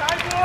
来一